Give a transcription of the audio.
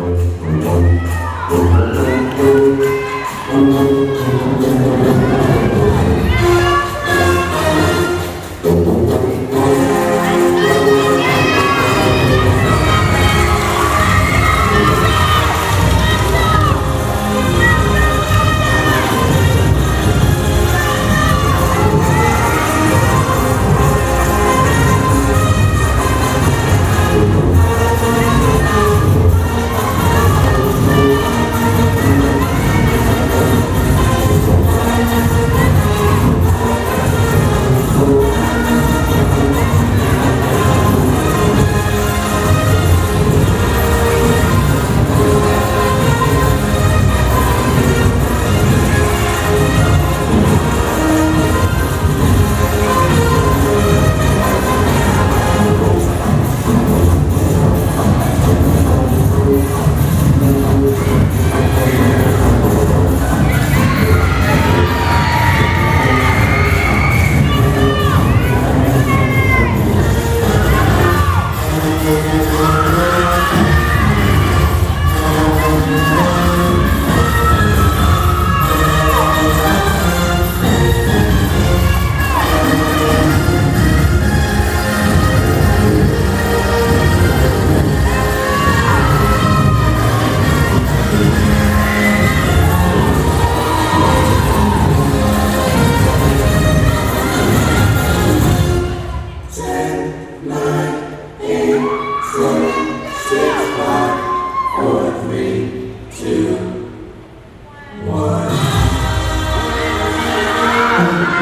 Und, und, und, und,